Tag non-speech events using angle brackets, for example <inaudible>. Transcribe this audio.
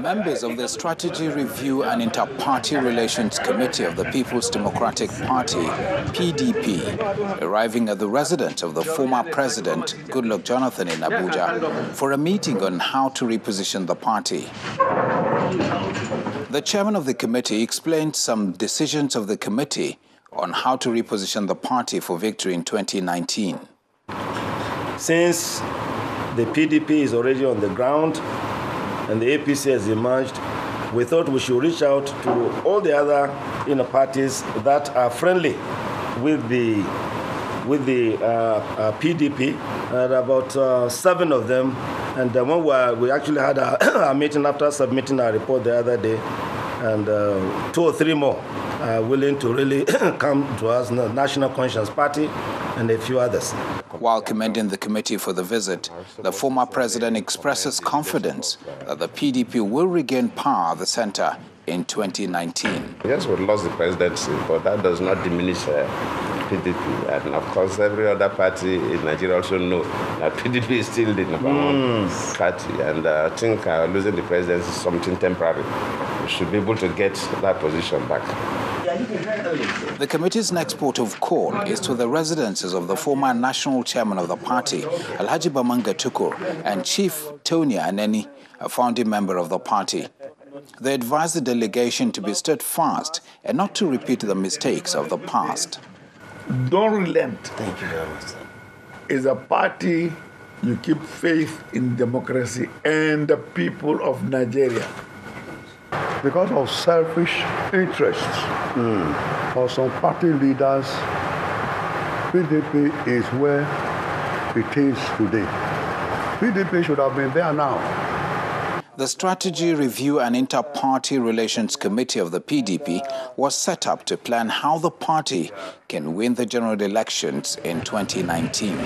Members of the Strategy Review and Inter-Party Relations Committee of the People's Democratic Party, PDP, arriving at the residence of the former president, Goodluck Jonathan in Abuja, for a meeting on how to reposition the party. The chairman of the committee explained some decisions of the committee on how to reposition the party for victory in 2019. Since the PDP is already on the ground, and the APC has emerged, we thought we should reach out to all the other inner parties that are friendly with the with the uh, uh, PDP, and about uh, seven of them. And uh, when we, we actually had a, <coughs> a, meeting after submitting our report the other day, and uh, two or three more are willing to really <coughs> come to us, National Conscience Party, and a few others. While commending the committee for the visit, the former president expresses confidence that the PDP will regain power at the center in 2019. Yes, we lost the presidency, but that does not diminish uh, PDP. And of course, every other party in Nigeria also know that <laughs> PDP is still the number mm. one party. And uh, I think uh, losing the presidency is something temporary. We should be able to get that position back. The committee's next port of call is to the residences of the former national chairman of the party, Alhaji Bamanga Tukur, and Chief Tony Anenih, a founding member of the party. They advised the delegation to be steadfast and not to repeat the mistakes of the past. Don't relent. Thank you very much. Sir. Is a party you keep faith in democracy and the people of Nigeria because of selfish interests mm. of some party leaders, PDP is where it is today. PDP should have been there now. The Strategy Review and Inter-Party Relations Committee of the PDP was set up to plan how the party can win the general elections in 2019.